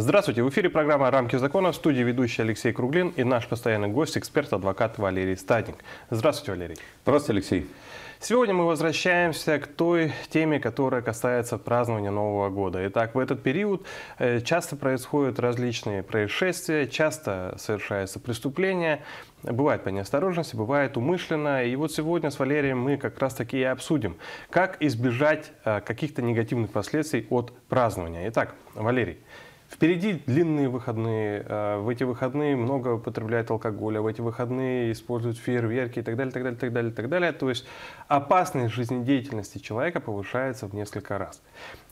Здравствуйте, в эфире программа «Рамки закона» в студии ведущий Алексей Круглин и наш постоянный гость, эксперт, адвокат Валерий Стадник. Здравствуйте, Валерий. Здравствуйте, Алексей. Сегодня мы возвращаемся к той теме, которая касается празднования Нового года. Итак, в этот период э, часто происходят различные происшествия, часто совершаются преступления, бывает по неосторожности, бывает умышленно. И вот сегодня с Валерием мы как раз таки и обсудим, как избежать э, каких-то негативных последствий от празднования. Итак, Валерий, Впереди длинные выходные. Э, в эти выходные много употребляют алкоголя, в эти выходные используют фейерверки и так далее, так далее, так далее, так далее. То есть опасность жизнедеятельности человека повышается в несколько раз.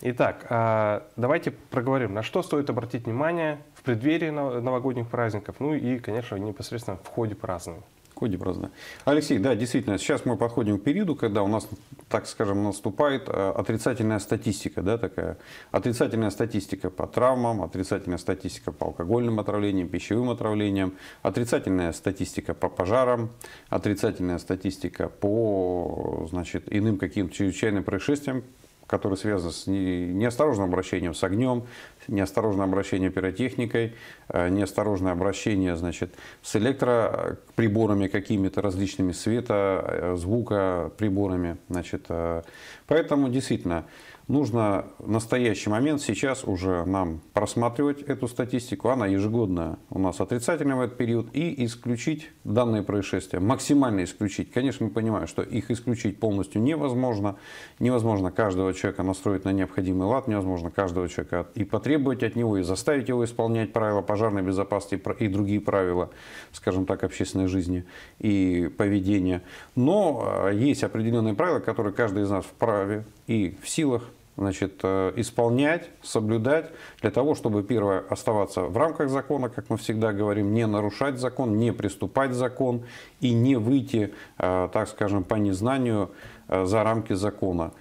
Итак, э, давайте проговорим, на что стоит обратить внимание в преддверии новогодних праздников, ну и, конечно, непосредственно в ходе празднования. Коди празднования. Алексей, да, действительно, сейчас мы подходим к периоду, когда у нас, так скажем, наступает э, отрицательная статистика, да, такая. Отрицательная статистика по травмам, отрицательная статистика по алкогольным отравлениям, пищевым отравлениям, отрицательная статистика по пожарам, отрицательная статистика по, значит, иным каким-то чрезвычайным происшествиям, которые связаны с неосторожным обращением с огнем, неосторожное обращение пиротехникой, э, неосторожное обращение значит, с электроприборами какими-то различными, света, э, звука приборами. Значит, э, поэтому действительно нужно в настоящий момент сейчас уже нам просматривать эту статистику. Она ежегодно у нас отрицательная в этот период. И исключить данные происшествия. Максимально исключить. Конечно, мы понимаем, что их исключить полностью невозможно. Невозможно каждого человека настроить на необходимый лад. Невозможно каждого человека и потребовать от него, и заставить его исполнять правила пожарной безопасности и другие правила, скажем так, общественной жизни и поведения. Но э, есть определенные правила, которые каждый из нас вправе и в силах значит, э, исполнять, соблюдать, для того, чтобы, первое, оставаться в рамках закона, как мы всегда говорим, не нарушать закон, не приступать закон и не выйти, э, так скажем, по незнанию э, за рамки закона.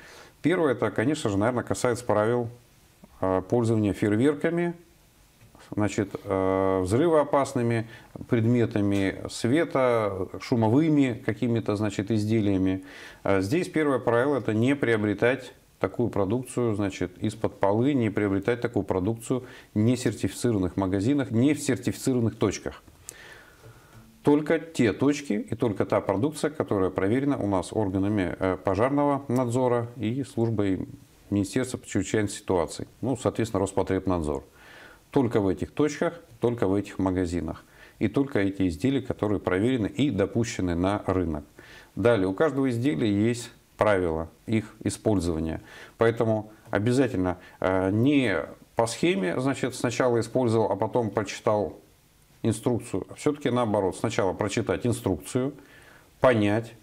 Первое, это, конечно же, наверное, касается правил пользования фейерверками, значит, взрывоопасными предметами света, шумовыми какими-то значит, изделиями. Здесь первое правило – это не приобретать такую продукцию, значит, из-под полы, не приобретать такую продукцию в несертифицированных магазинах, не в сертифицированных точках. Только те точки и только та продукция, которая проверена у нас органами э, пожарного надзора и службой Министерства по чрезвычайной ситуации, ну, соответственно, Роспотребнадзор. Только в этих точках, только в этих магазинах. И только эти изделия, которые проверены и допущены на рынок. Далее, у каждого изделия есть правила их использования. Поэтому обязательно э, не по схеме, значит, сначала использовал, а потом прочитал инструкцию. Все-таки наоборот, сначала прочитать инструкцию, понять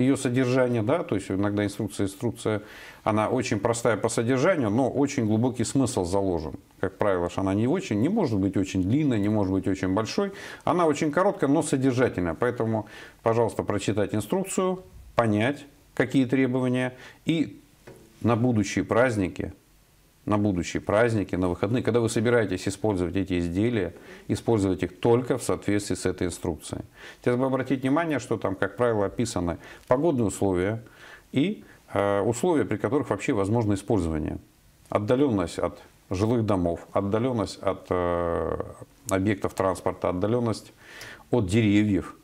ее содержание, да, то есть иногда инструкция, инструкция, она очень простая по содержанию, но очень глубокий смысл заложен. Как правило, она не очень, не может быть очень длинной, не может быть очень большой, она очень короткая, но содержательная. Поэтому, пожалуйста, прочитать инструкцию, понять, какие требования, и на будущие праздники, на будущие праздники, на выходные, когда вы собираетесь использовать эти изделия, использовать их только в соответствии с этой инструкцией. Хотелось бы обратить внимание, что там, как правило, описаны погодные условия и э, условия, при которых вообще возможно использование. Отдаленность от жилых домов, отдаленность от э, объектов транспорта, отдаленность от деревьев,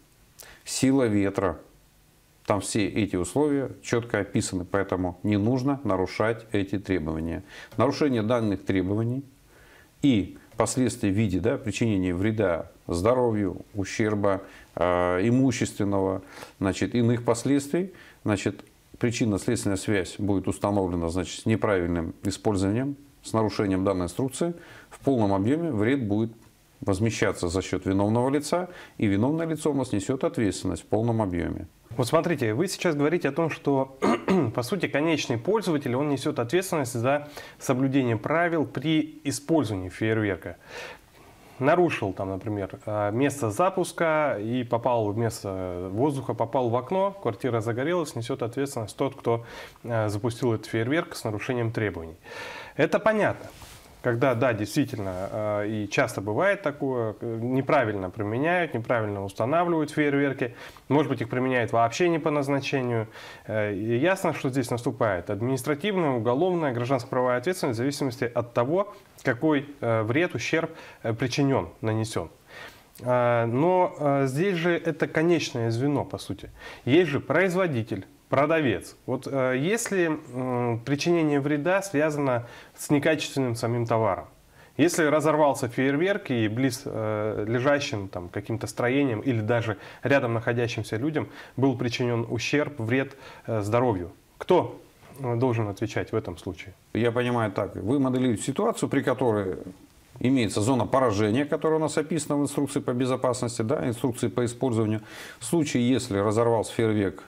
сила ветра, там все эти условия четко описаны, поэтому не нужно нарушать эти требования. Нарушение данных требований и последствия в виде да, причинения вреда здоровью, ущерба э, имущественного, значит, иных последствий, значит, причинно-следственная связь будет установлена значит, с неправильным использованием, с нарушением данной инструкции, в полном объеме вред будет возмещаться за счет виновного лица, и виновное лицо у нас несет ответственность в полном объеме. Вот смотрите, вы сейчас говорите о том, что, по сути, конечный пользователь, он несет ответственность за соблюдение правил при использовании фейерверка. Нарушил там, например, э, место запуска и попал в место воздуха, попал в окно, квартира загорелась, несет ответственность тот, кто э, запустил этот фейерверк с нарушением требований. Это понятно. Когда, да, действительно, э, и часто бывает такое, неправильно применяют, неправильно устанавливают фейерверки, может быть, их применяют вообще не по назначению. И ясно, что здесь наступает административная, уголовная, гражданско-правовая ответственность в зависимости от того, какой вред, ущерб причинен, нанесен. Но здесь же это конечное звено, по сути. Есть же производитель, продавец. Вот э, если э, причинение вреда связано с некачественным самим товаром, если разорвался фейерверк и близ э, лежащим там каким-то строением или даже рядом находящимся людям был причинен ущерб, вред э, здоровью, кто э, должен отвечать в этом случае? Я понимаю так. Вы моделируете ситуацию, при которой имеется зона поражения, которая у нас описана в инструкции по безопасности, да, инструкции по использованию. В случае, если разорвался фейерверк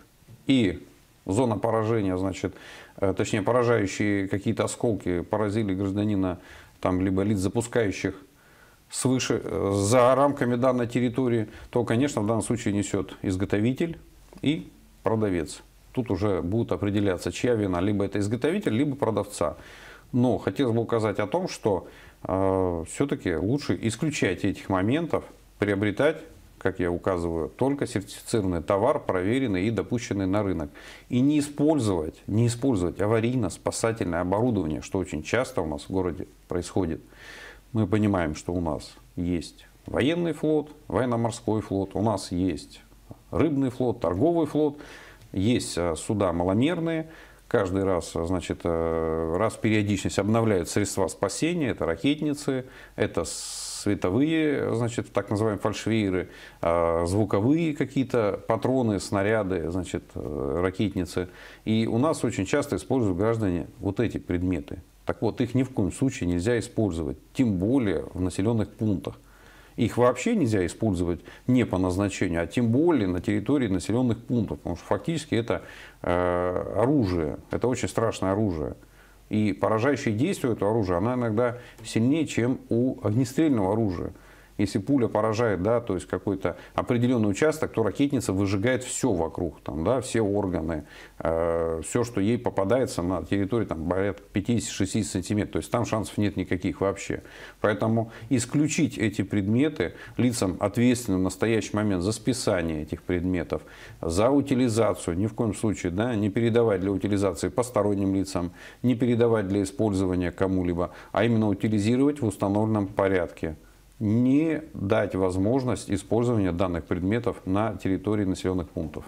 и зона поражения, значит, э, точнее поражающие какие-то осколки поразили гражданина, там, либо лиц запускающих свыше, э, за рамками данной территории, то, конечно, в данном случае несет изготовитель и продавец. Тут уже будут определяться, чья вина, либо это изготовитель, либо продавца. Но хотелось бы указать о том, что э, все-таки лучше исключать этих моментов, приобретать как я указываю, только сертифицированный товар, проверенный и допущенный на рынок. И не использовать, не использовать аварийно-спасательное оборудование, что очень часто у нас в городе происходит. Мы понимаем, что у нас есть военный флот, военно-морской флот, у нас есть рыбный флот, торговый флот, есть э, суда маломерные, каждый раз, значит, э, раз периодичность обновляют средства спасения, это ракетницы, это световые, значит, так называемые фальшвейеры, а, звуковые какие-то патроны, снаряды, значит, э, ракетницы. И у нас очень часто используют граждане вот эти предметы. Так вот, их ни в коем случае нельзя использовать, тем более в населенных пунктах. Их вообще нельзя использовать не по назначению, а тем более на территории населенных пунктов, потому что фактически это э, оружие, это очень страшное оружие. И поражающее действие этого оружия, она иногда сильнее, чем у огнестрельного оружия. Если пуля поражает, да, то есть какой-то определенный участок, то ракетница выжигает все вокруг, там, да, все органы, э, все, что ей попадается на территории там, порядка 50-60 сантиметров. То есть там шансов нет никаких вообще. Поэтому исключить эти предметы лицам, ответственным в настоящий момент за списание этих предметов, за утилизацию, ни в коем случае да, не передавать для утилизации посторонним лицам, не передавать для использования кому-либо, а именно утилизировать в установленном порядке не дать возможность использования данных предметов на территории населенных пунктов.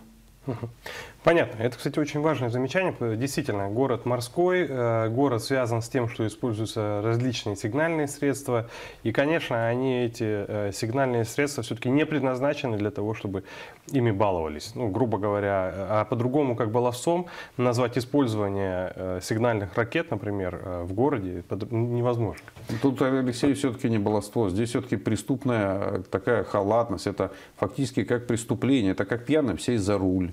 Понятно. Это, кстати, очень важное замечание. Действительно, город морской, э, город связан с тем, что используются различные сигнальные средства. И, конечно, они, эти э, сигнальные средства, все-таки не предназначены для того, чтобы ими баловались. Ну, грубо говоря, а по-другому, как баловцом, назвать использование э, сигнальных ракет, например, в городе невозможно. Тут, Алексей, все-таки не баловство. Здесь все-таки преступная такая халатность. Это фактически как преступление. Это как пьяным сесть за руль.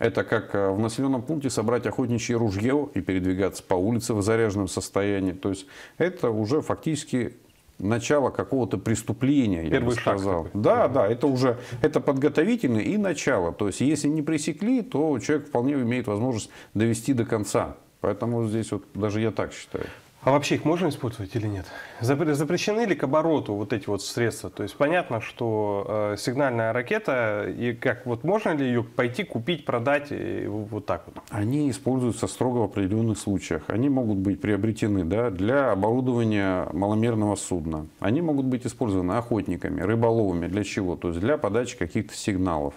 Это как э, в населенном пункте собрать охотничье ружье и передвигаться по улице в заряженном состоянии. То есть это уже фактически начало какого-то преступления, я Первый бы сказал. Шаг да, да, это уже это подготовительное и начало. То есть если не пресекли, то человек вполне имеет возможность довести до конца. Поэтому здесь вот даже я так считаю. А вообще их можно использовать или нет? Запрещены ли к обороту вот эти вот средства? То есть понятно, что э, сигнальная ракета, и как вот можно ли ее пойти купить, продать и вот так вот? Они используются строго в определенных случаях. Они могут быть приобретены да, для оборудования маломерного судна. Они могут быть использованы охотниками, рыболовами. Для чего? То есть для подачи каких-то сигналов.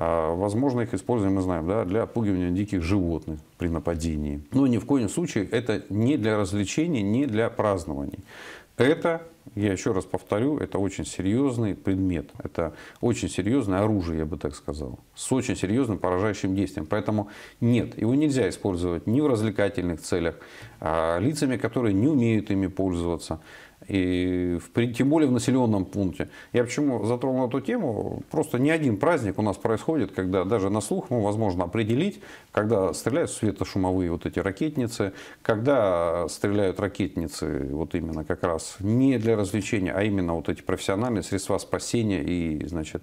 А, возможно, их используем, мы знаем, да, для отпугивания диких животных при нападении. Но ни в коем случае это не для развлечений, не для празднований. Это, я еще раз повторю, это очень серьезный предмет. Это очень серьезное оружие, я бы так сказал. С очень серьезным поражающим действием. Поэтому нет, его нельзя использовать ни в развлекательных целях, а лицами, которые не умеют ими пользоваться и в, тем более в населенном пункте. Я почему затронул эту тему? Просто не один праздник у нас происходит, когда даже на слух мы возможно определить, когда стреляют светошумовые вот эти ракетницы, когда стреляют ракетницы вот именно как раз не для развлечения, а именно вот эти профессиональные средства спасения и, значит,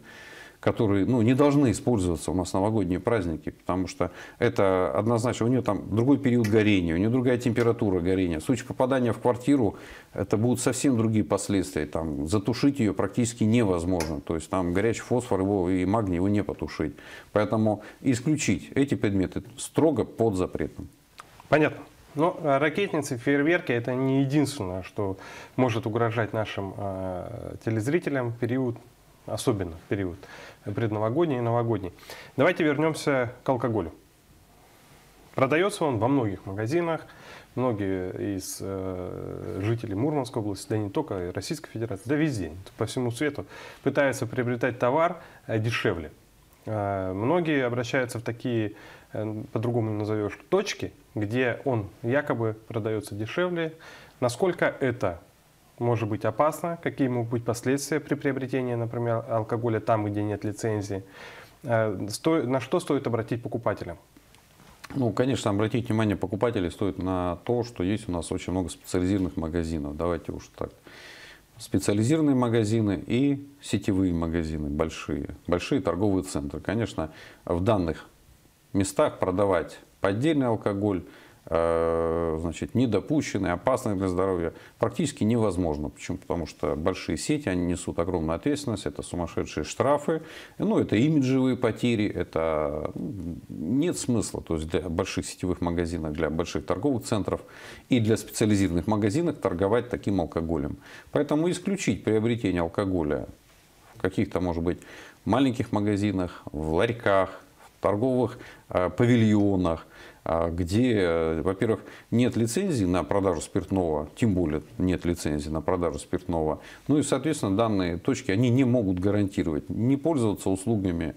которые ну, не должны использоваться у нас новогодние праздники, потому что это однозначно, у нее там другой период горения, у нее другая температура горения. В случае попадания в квартиру это будут совсем другие последствия. Там, затушить ее практически невозможно. То есть там горячий фосфор его и магний его не потушить. Поэтому исключить эти предметы строго под запретом. Понятно. Но а, ракетницы, фейерверки – это не единственное, что может угрожать нашим э, телезрителям в период, особенно в период предновогодний и новогодний. Давайте вернемся к алкоголю. Продается он во многих магазинах. Многие из э, жителей Мурманской области, да не только Российской Федерации, да везде, по всему свету, пытаются приобретать товар э, дешевле. Э, многие обращаются в такие, э, по-другому назовешь, точки, где он якобы продается дешевле. Насколько это может быть опасно, какие могут быть последствия при приобретении, например, алкоголя там, где нет лицензии, э, на что стоит обратить покупателям? Ну, конечно, обратить внимание покупателей стоит на то, что есть у нас очень много специализированных магазинов. Давайте уж так. Специализированные магазины и сетевые магазины большие. Большие торговые центры. Конечно, в данных местах продавать поддельный алкоголь – значит, недопущенные, опасные для здоровья, практически невозможно. Почему? Потому что большие сети, они несут огромную ответственность, это сумасшедшие штрафы, ну, это имиджевые потери, это нет смысла. То есть для больших сетевых магазинов, для больших торговых центров и для специализированных магазинов торговать таким алкоголем. Поэтому исключить приобретение алкоголя в каких-то, может быть, маленьких магазинах, в ларьках, в торговых э, павильонах, где, во-первых, нет лицензии на продажу спиртного, тем более нет лицензии на продажу спиртного. Ну и, соответственно, данные точки, они не могут гарантировать, не пользоваться услугами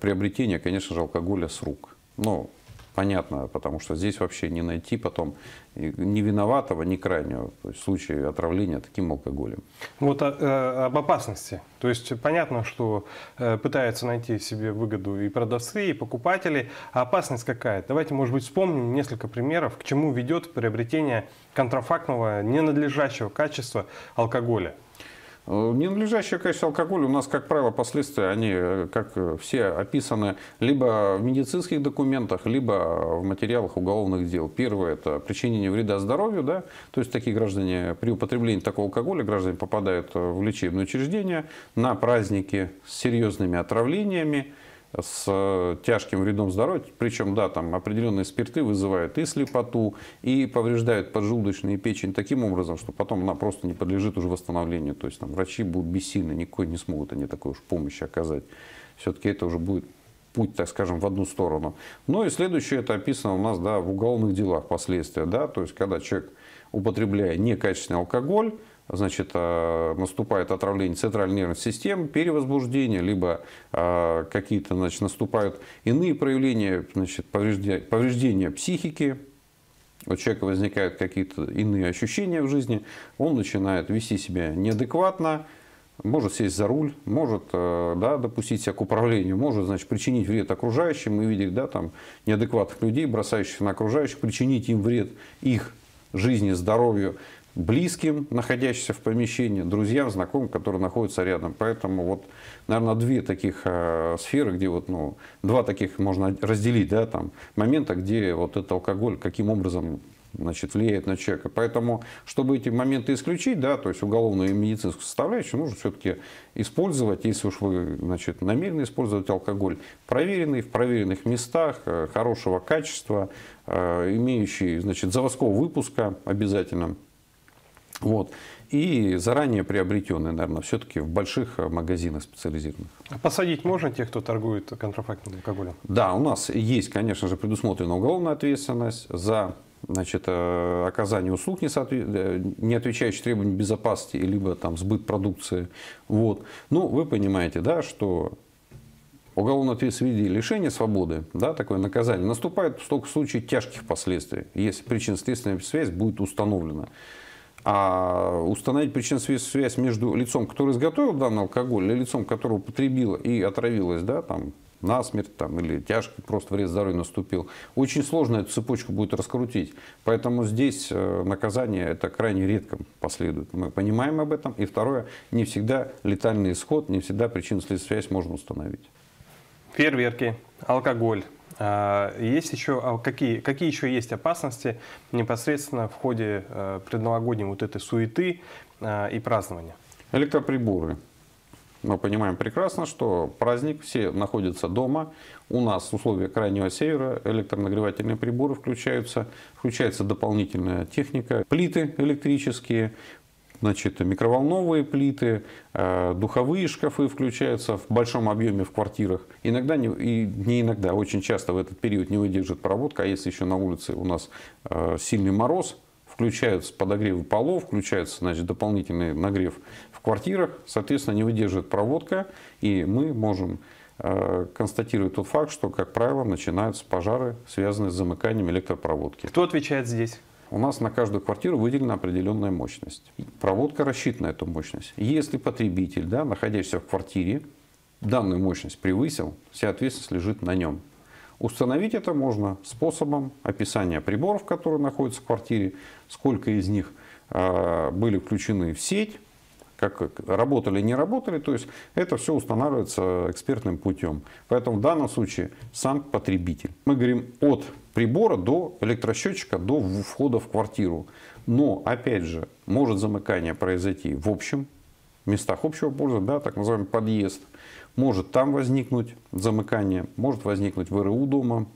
приобретения, конечно же, алкоголя с рук. Но понятно, потому что здесь вообще не найти потом ни виноватого, ни крайнего то есть в случае отравления таким алкоголем. Вот а, э, об опасности. То есть понятно, что э, пытаются найти себе выгоду и продавцы, и покупатели. А опасность какая? Давайте, может быть, вспомним несколько примеров, к чему ведет приобретение контрафактного, ненадлежащего качества алкоголя. Э, ненадлежащее качество алкоголя у нас, как правило, последствия, они, э, как все, описаны либо в медицинских документах, либо в материалах уголовных дел. Первое – это причинение вреда здоровью. Да? То есть такие граждане при употреблении такого алкоголя, граждане попадают в лечебное учреждение на праздники с серьезными отравлениями, с э, тяжким вредом здоровью, причем, да, там определенные спирты вызывают и слепоту, и повреждают поджелудочную и печень таким образом, что потом она просто не подлежит уже восстановлению. То есть там врачи будут бессильны, никакой не смогут они такой уж помощи оказать. Все-таки это уже будет путь, так скажем, в одну сторону. Ну и следующее, это описано у нас да, в уголовных делах последствия. Да, то есть, когда человек, употребляя некачественный алкоголь, значит, э, наступает отравление центральной нервной системы, перевозбуждение, либо э, какие-то значит, наступают иные проявления значит, повреждения, повреждения психики, у человека возникают какие-то иные ощущения в жизни, он начинает вести себя неадекватно, может сесть за руль, может э, да, допустить себя к управлению, может значит, причинить вред окружающим. Мы видели да, там, неадекватных людей, бросающих на окружающих, причинить им вред их жизни, здоровью близким, находящимся в помещении, друзьям, знакомым, которые находятся рядом. Поэтому вот, наверное, две таких э, сферы, где вот, ну, два таких можно разделить, да, там, момента, где вот этот алкоголь каким образом значит, влияет на человека. Поэтому, чтобы эти моменты исключить, да, то есть уголовную и медицинскую составляющую, нужно все-таки использовать, если уж вы значит, намерены использовать алкоголь, проверенный в проверенных местах, э, хорошего качества, э, имеющий значит, заводского выпуска обязательно, вот. И заранее приобретенные, наверное, все-таки в больших э, магазинах специализированных. А посадить можно тех, кто торгует контрафактным алкоголем? Да, у нас есть, конечно же, предусмотрена уголовная ответственность за значит, э, оказание услуг, не, соответ... Э, не отвечающих требованиям безопасности, либо там, сбыт продукции. Вот. Ну, вы понимаете, да, что уголовная ответственность в виде лишения свободы, да, такое наказание, наступает только в случае тяжких последствий, если причинно-следственная связь будет установлена. А установить причинную связь между лицом, которое изготовил данный алкоголь, и лицом, которое употребило и отравилось да, там, насмерть там, или тяжкий просто вред здоровью наступил. Очень сложно эту цепочку будет раскрутить. Поэтому здесь э, наказание это крайне редко последует. Мы понимаем об этом. И второе, не всегда летальный исход, не всегда причинно-следственную связь можно установить. Фейерверки, алкоголь. А, есть еще, а какие, какие еще есть опасности непосредственно в ходе э, предновогодней вот этой суеты и празднования? Электроприборы. Мы понимаем прекрасно, что праздник, все находятся дома. У нас условия крайнего севера, электронагревательные приборы включаются, включается дополнительная техника, плиты электрические, значит, микроволновые плиты, э, духовые шкафы включаются в большом объеме в квартирах. Иногда, не, и не иногда, очень часто в этот период не выдержит проводка, а если еще на улице у нас э, сильный мороз, включаются подогревы полов, включается значит, дополнительный нагрев в квартирах, соответственно, не выдерживает проводка, и мы можем э, констатировать тот факт, что, как правило, начинаются пожары, связанные с замыканием электропроводки. Кто отвечает здесь? У нас на каждую квартиру выделена определенная мощность. Проводка рассчитана на эту мощность. Если потребитель, да, находящийся в квартире, данную мощность превысил, вся ответственность лежит на нем. Установить это можно способом описания приборов, которые находятся в квартире, сколько из них а, были включены в сеть, как работали, не работали. То есть это все устанавливается экспертным путем. Поэтому в данном случае сам потребитель. Мы говорим от прибора до электросчетчика, до входа в квартиру. Но, опять же, может замыкание произойти в общем местах общего пользования, да, так называемый подъезд. Может там возникнуть замыкание, может возникнуть в РУ дома.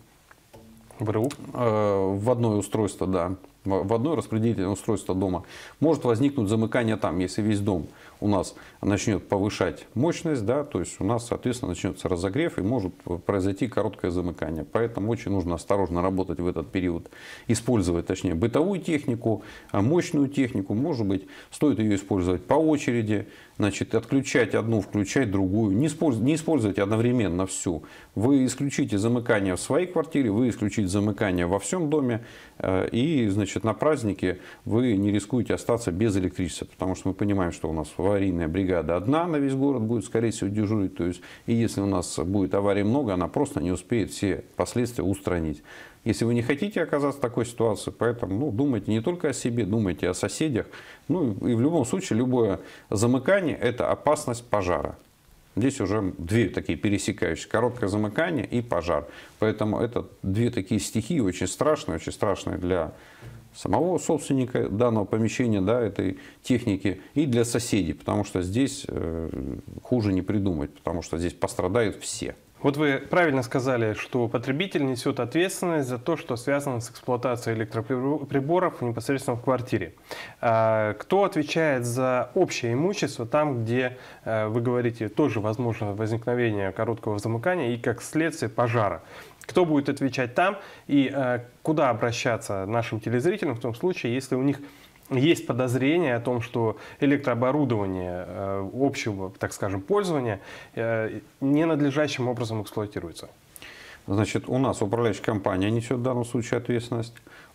В РУ? Э, в одно устройство, да. В одно распределительное устройство дома. Может возникнуть замыкание там, если весь дом у нас начнет повышать мощность, да, то есть у нас, соответственно, начнется разогрев и может произойти короткое замыкание. Поэтому очень нужно осторожно работать в этот период, использовать, точнее, бытовую технику, а мощную технику, может быть, стоит ее использовать по очереди, значит, отключать одну, включать другую, не использовать, не использовать одновременно всю. Вы исключите замыкание в своей квартире, вы исключите замыкание во всем доме, э, и, значит, на празднике вы не рискуете остаться без электричества, потому что мы понимаем, что у нас аварийная бригада одна на весь город будет, скорее всего, дежурить, то есть, и если у нас будет аварий много, она просто не успеет все последствия устранить. Если вы не хотите оказаться в такой ситуации, поэтому ну, думайте не только о себе, думайте о соседях. Ну и в любом случае любое замыкание – это опасность пожара. Здесь уже две такие пересекающие. Короткое замыкание и пожар. Поэтому это две такие стихии очень страшные, очень страшные для самого собственника данного помещения, да, этой техники, и для соседей, потому что здесь э, хуже не придумать, потому что здесь пострадают все. Вот вы правильно сказали, что потребитель несет ответственность за то, что связано с эксплуатацией электроприборов непосредственно в квартире. А, кто отвечает за общее имущество там, где, э, вы говорите, тоже возможно возникновение короткого замыкания и, как следствие, пожара? Кто будет отвечать там и э, куда обращаться нашим телезрителям в том случае, если у них есть подозрение о том, что электрооборудование э, общего, так скажем, пользования э, ненадлежащим образом эксплуатируется? Значит, у нас управляющая компания несет в данном случае ответственность.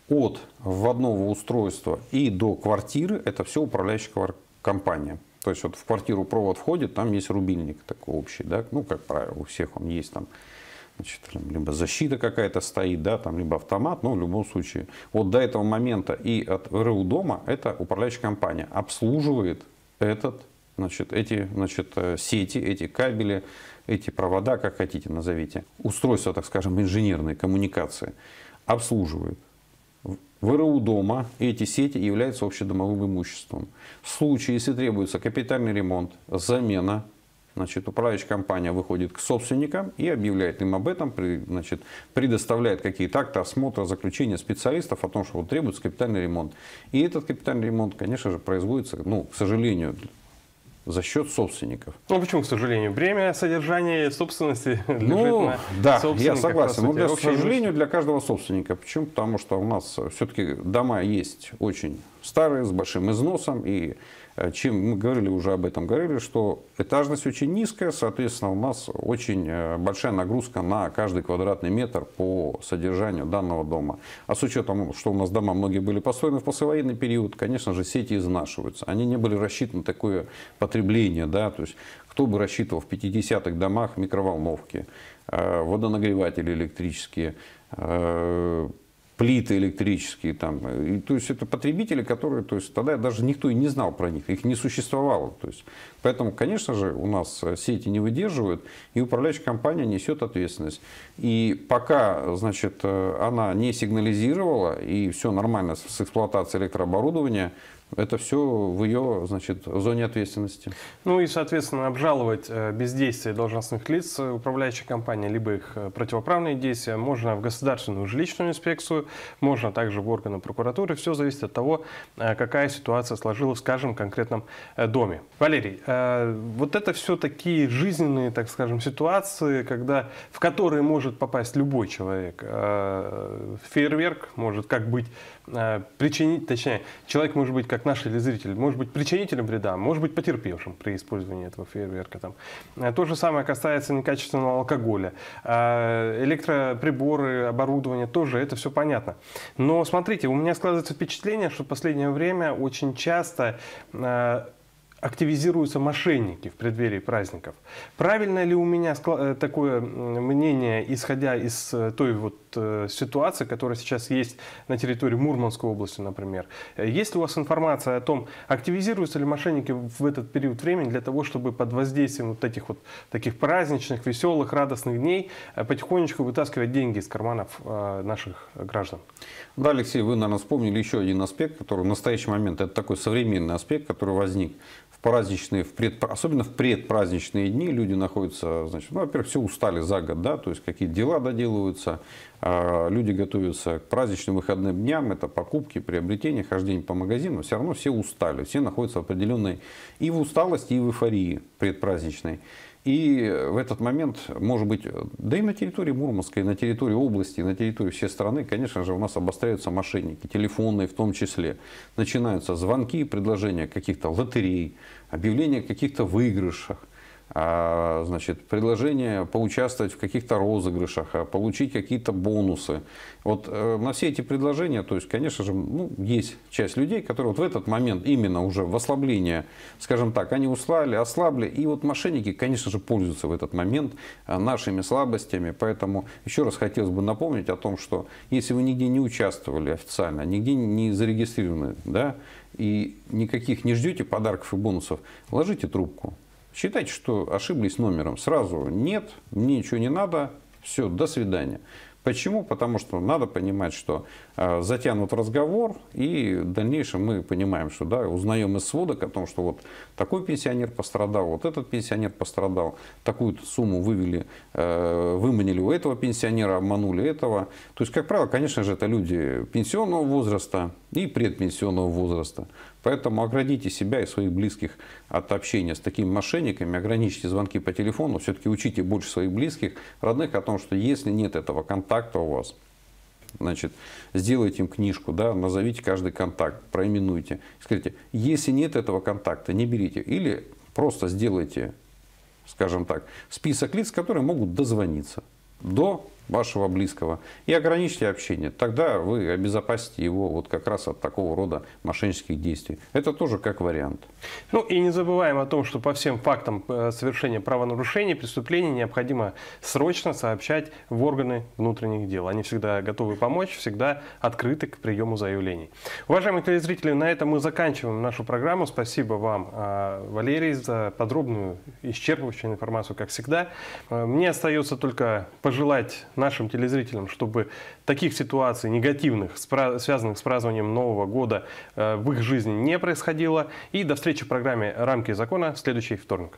От вводного устройства и до квартиры это все управляющая компания. То есть вот в квартиру провод входит, там есть рубильник такой общий, да, ну, как правило, у всех он есть там значит, либо защита какая-то стоит, да, там, либо автомат, но в любом случае. Вот до этого момента и от РУ дома эта управляющая компания обслуживает этот, значит, эти значит, э, сети, эти кабели, эти провода, как хотите назовите, устройства, так скажем, инженерной коммуникации, обслуживает. В РУ дома эти сети являются общедомовым имуществом. В случае, если требуется капитальный ремонт, замена Значит, управляющая компания выходит к собственникам и объявляет им об этом, значит, предоставляет какие-то акты осмотра, заключения специалистов о том, что вот требуется капитальный ремонт. И этот капитальный ремонт, конечно же, производится, ну, к сожалению, за счет собственников. Ну почему, к сожалению? Бремя содержания собственности лежит ну, на да, я согласен. Но, для, к сожалению, для каждого собственника. Почему? Потому что у нас все-таки дома есть очень старые, с большим износом. И чем мы говорили уже об этом, говорили, что этажность очень низкая, соответственно, у нас очень э, большая нагрузка на каждый квадратный метр по содержанию данного дома. А с учетом, что у нас дома многие были построены в послевоенный период, конечно же, сети изнашиваются. Они не были рассчитаны на такое потребление, да, то есть кто бы рассчитывал в 50-х домах микроволновки, э, водонагреватели электрические, плиты электрические. Там. И, то есть это потребители, которые то есть, тогда даже никто и не знал про них, их не существовало. То есть, поэтому, конечно же, у нас сети не выдерживают, и управляющая компания несет ответственность. И пока значит, она не сигнализировала, и все нормально с эксплуатацией электрооборудования, это все в ее значит, зоне ответственности. Ну и, соответственно, обжаловать э, бездействие должностных лиц управляющей компании, либо их э, противоправные действия можно в государственную жилищную инспекцию, можно также в органы прокуратуры. Все зависит от того, э, какая ситуация сложилась в каждом конкретном доме. Валерий, вот это все такие жизненные, так скажем, ситуации, когда, в которые может попасть любой человек. Фейерверк может как быть причинить, точнее, человек может быть как наш телезритель, может быть причинителем вреда, может быть потерпевшим при использовании этого фейерверка. Там. Э, то же самое касается некачественного алкоголя. Э, электроприборы, оборудование, тоже это все понятно. Но смотрите, у меня складывается впечатление, что в последнее время очень часто э, активизируются мошенники в преддверии праздников. Правильно ли у меня э, такое мнение, исходя из э, той вот э, ситуации, которая сейчас есть на территории Мурманской области, например? Есть ли у вас информация о том, активизируются ли мошенники в этот период времени для того, чтобы под воздействием вот этих вот таких праздничных, веселых, радостных дней потихонечку вытаскивать деньги из карманов наших граждан? Да, Алексей, вы, наверное, вспомнили еще один аспект, который в настоящий момент, это такой современный аспект, который возник праздничные, в пред, особенно в предпраздничные дни люди находятся, значит, ну, во-первых, все устали за год, да, то есть какие-то дела доделываются, а люди готовятся к праздничным выходным дням, это покупки, приобретения, хождение по магазинам, все равно все устали, все находятся в определенной и в усталости, и в эйфории предпраздничной. И в этот момент, может быть, да и на территории Мурманской, на территории области, на территории всей страны, конечно же, у нас обостряются мошенники, телефонные в том числе. Начинаются звонки, предложения каких-то лотерей, объявления о каких-то выигрышах. А, значит, предложение поучаствовать в каких-то розыгрышах, а получить какие-то бонусы. Вот э, на все эти предложения, то есть, конечно же, ну, есть часть людей, которые вот в этот момент именно уже в ослабление, скажем так, они услали, ослабли, и вот мошенники, конечно же, пользуются в этот момент э, нашими слабостями, поэтому еще раз хотелось бы напомнить о том, что если вы нигде не участвовали официально, нигде не зарегистрированы, да, и никаких не ждете подарков и бонусов, ложите трубку. Считайте, что ошиблись номером. Сразу нет, мне ничего не надо, все, до свидания. Почему? Потому что надо понимать, что э, затянут разговор, и в дальнейшем мы понимаем, что да, узнаем из сводок о том, что вот такой пенсионер пострадал, вот этот пенсионер пострадал, такую сумму вывели, э, выманили у этого пенсионера, обманули этого. То есть, как правило, конечно же, это люди пенсионного возраста и предпенсионного возраста. Поэтому оградите себя и своих близких от общения с такими мошенниками, ограничьте звонки по телефону, все-таки учите больше своих близких, родных о том, что если нет этого контакта у вас, значит, сделайте им книжку, да, назовите каждый контакт, проименуйте. Скажите, если нет этого контакта, не берите. Или просто сделайте, скажем так, список лиц, которые могут дозвониться до вашего близкого и ограничьте общение. Тогда вы обезопасите его вот как раз от такого рода мошеннических действий. Это тоже как вариант. Ну и не забываем о том, что по всем фактам э, совершения правонарушений, преступлений необходимо срочно сообщать в органы внутренних дел. Они всегда готовы помочь, всегда открыты к приему заявлений. Уважаемые телезрители, на этом мы заканчиваем нашу программу. Спасибо вам, э, Валерий, за подробную, исчерпывающую информацию, как всегда. Э, мне остается только пожелать нашим телезрителям, чтобы таких ситуаций негативных, связанных с празднованием Нового года, э, в их жизни не происходило. И до встречи в программе «Рамки закона» в следующий вторник.